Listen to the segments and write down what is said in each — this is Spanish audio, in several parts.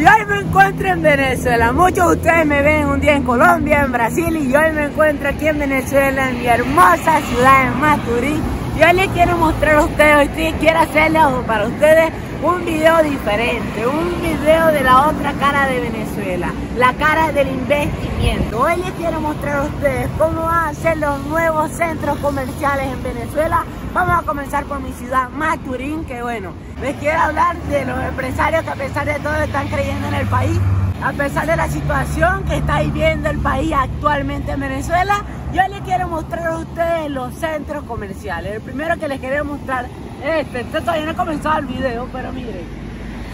Y hoy me encuentro en Venezuela. Muchos de ustedes me ven un día en Colombia, en Brasil y hoy me encuentro aquí en Venezuela, en mi hermosa ciudad de Maturín. Y hoy les quiero mostrar a ustedes, hoy quiero hacerles para ustedes un video diferente, un video de la otra cara de Venezuela, la cara del investimiento. Hoy les quiero mostrar a ustedes cómo van a ser los nuevos centros comerciales en Venezuela. Vamos a comenzar por mi ciudad, Maturín, que bueno, les quiero hablar de los empresarios que a pesar de todo están creyendo en el país, a pesar de la situación que está viviendo el país actualmente en Venezuela. Yo les quiero mostrar a ustedes los centros comerciales. El primero que les quiero mostrar este, este todavía no ha comenzado el video, pero miren.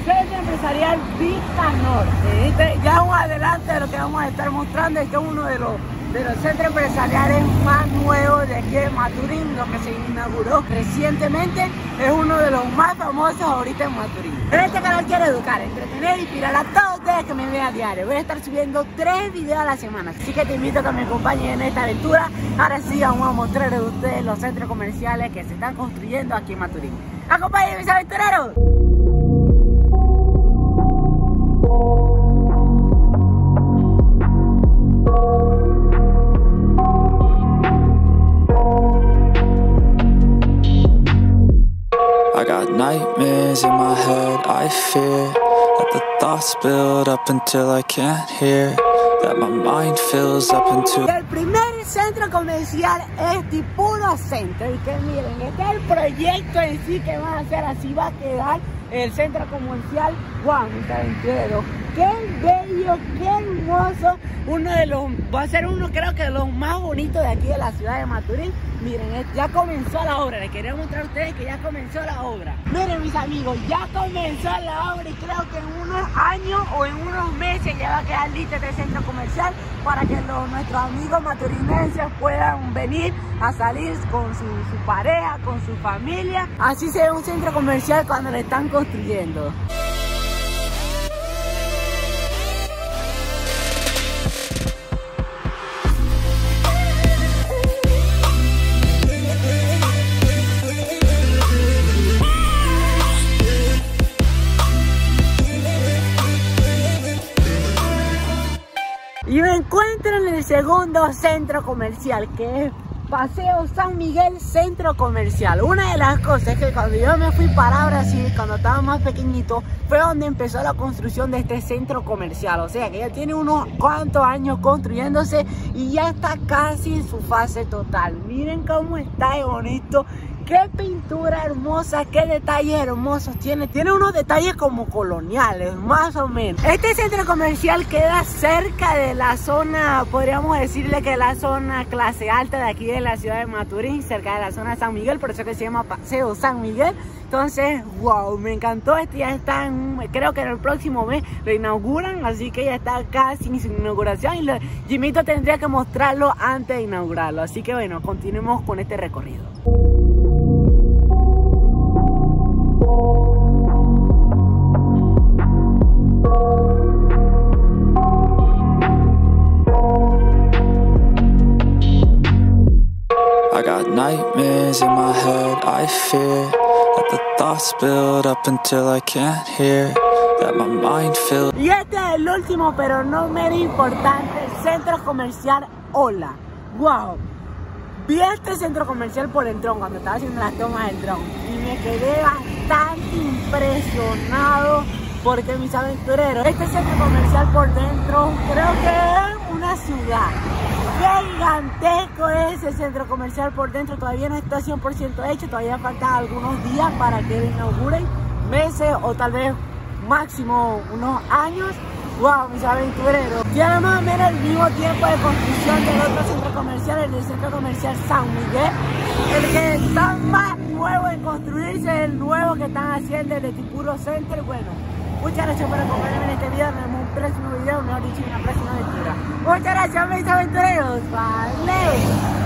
Centro Empresarial Vista Norte. Este ya un adelante de lo que vamos a estar mostrando. Este es uno de los de los centros empresariales más nuevos de aquí de Maturín, lo que se inauguró recientemente, es uno de los más famosos ahorita en Maturín. En este canal quiero educar, entretener y inspirar a todos que me vean a diario. Voy a estar subiendo tres videos a la semana, así que te invito a que me acompañen en esta aventura. Ahora sí vamos a mostrarles a ustedes los centros comerciales que se están construyendo aquí en Maturín. ¡Acompáñenme mis aventureros! nightmares in my head I fear the thoughts build up until I can't hear. That my mind fills up into El primer centro comercial es Tipuro Center. Y que miren, este es el proyecto en sí que va a hacer Así va a quedar el centro comercial Juan Entero Qué bello, qué hermoso Uno de los, va a ser uno creo que de los más bonitos de aquí de la ciudad de Maturín Miren, ya comenzó la obra, les quería mostrar a ustedes que ya comenzó la obra. Miren mis amigos, ya comenzó la obra y creo que en unos años o en unos meses ya va a quedar listo este centro comercial para que nuestros amigos maturinenses puedan venir a salir con su, su pareja, con su familia. Así se ve un centro comercial cuando lo están construyendo. Y me encuentro en el segundo centro comercial, que es Paseo San Miguel Centro Comercial. Una de las cosas es que cuando yo me fui para Brasil, cuando estaba más pequeñito, fue donde empezó la construcción de este centro comercial. O sea que ya tiene unos cuantos años construyéndose y ya está casi en su fase total. Miren cómo está de bonito qué pintura hermosa, qué detalles hermosos tiene. Tiene unos detalles como coloniales, más o menos. Este centro comercial queda cerca de la zona, podríamos decirle que la zona clase alta de aquí de la ciudad de Maturín, cerca de la zona de San Miguel, por eso que se llama Paseo San Miguel. Entonces, wow, me encantó. Este ya está, creo que en el próximo mes lo inauguran, así que ya está casi su inauguración. Y Jimito tendría que mostrarlo antes de inaugurarlo. Así que bueno, continuemos con este recorrido. I got nightmares in my head, I fear That the thoughts build up until I can't hear That my mind fills Y este es el último, pero no menos importante, centro comercial Hola. Wow. Vi este centro comercial por el dron cuando estaba haciendo las tomas del dron y me quedé bastante impresionado porque mis aventureros, este centro comercial por dentro creo que es una ciudad. Gigantesco es ese centro comercial por dentro, todavía no está 100% hecho, todavía faltan algunos días para que lo inauguren, meses o tal vez máximo unos años wow, mis aventureros. Ya más o menos el mismo tiempo de construcción del otro centro comercial, el del centro comercial San Miguel, el que está más nuevo en construirse, el nuevo que están haciendo el de Tipuro Center, bueno. Muchas gracias por acompañarme en este video, nos vemos en un próximo video, mejor dicho, en una próxima aventura. Muchas gracias, mis aventureros, vale.